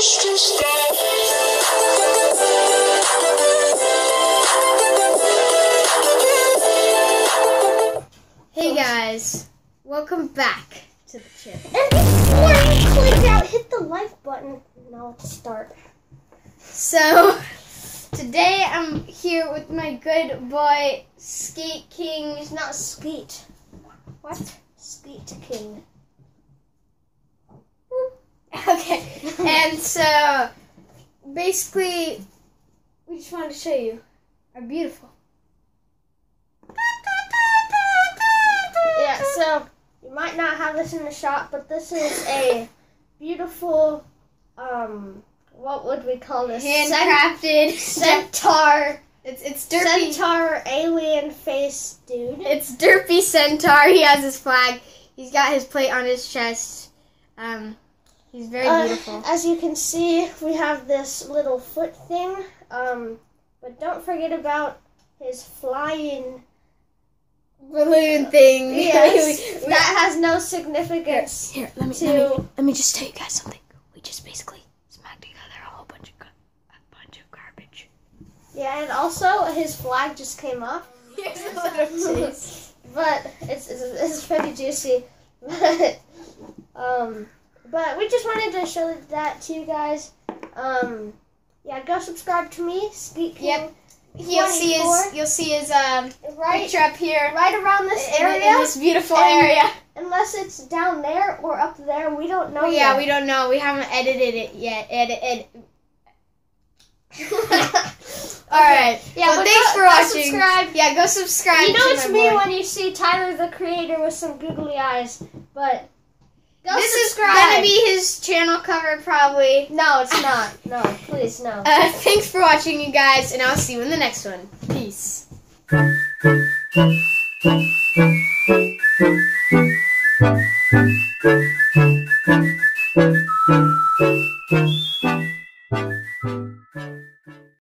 Hey guys, welcome back to the channel. And before you click out, hit the like button. Now let's start. So, today I'm here with my good boy, Skate King. He's not Skeet. What? Skate King. Okay, and so basically, we just wanted to show you our beautiful. Yeah, so you might not have this in the shop, but this is a beautiful, um, what would we call this? Handcrafted. Centaur. It's it's derpy. Centaur alien face dude. It's derpy centaur. He has his flag. He's got his plate on his chest. Um, he's very Uh, beautiful. As you can see, we have this little foot thing. Um, but don't forget about his flying. Balloon thing. Yes, We- that has no significance Here, let me, to. let me let me just tell you guys something. We just basically smacked together a whole bunch of a bunch of garbage. Yeah, and also his flag just came off. Here's a little taste. but it's, it's, it's pretty juicy. But um, but we just wanted to show that to you guys. Um, yeah, go subscribe to me, Skeet King. Yep. You'll see his you'll see his um Right, picture up here right around this in, area. in this beautiful And- area. Unless it's down there or up there, we don't know. Oh yeah, we don't know. We haven't edited it yet. Edit, edit. All right. Yeah, well, thanks go- for watching. subscribe. Yeah, go subscribe. You know it's me boy. when you see Tyler the Creator with some googly eyes, but go this subscribe. is gonna be his channel cover probably. No, it's not. No, please, no. Uh, thanks for watching, you guys, and I'll see you in the next one. Peace. Thank